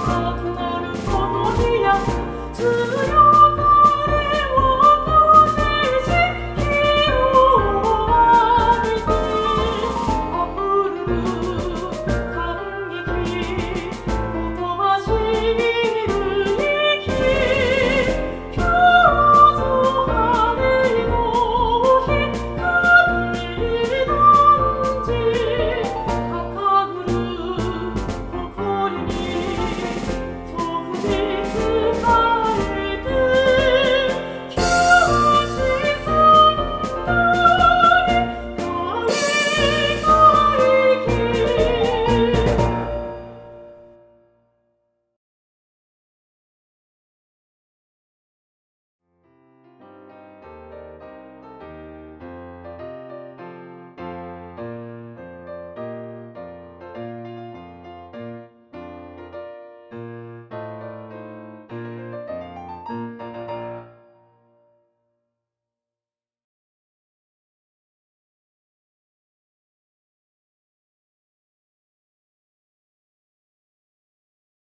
Oh.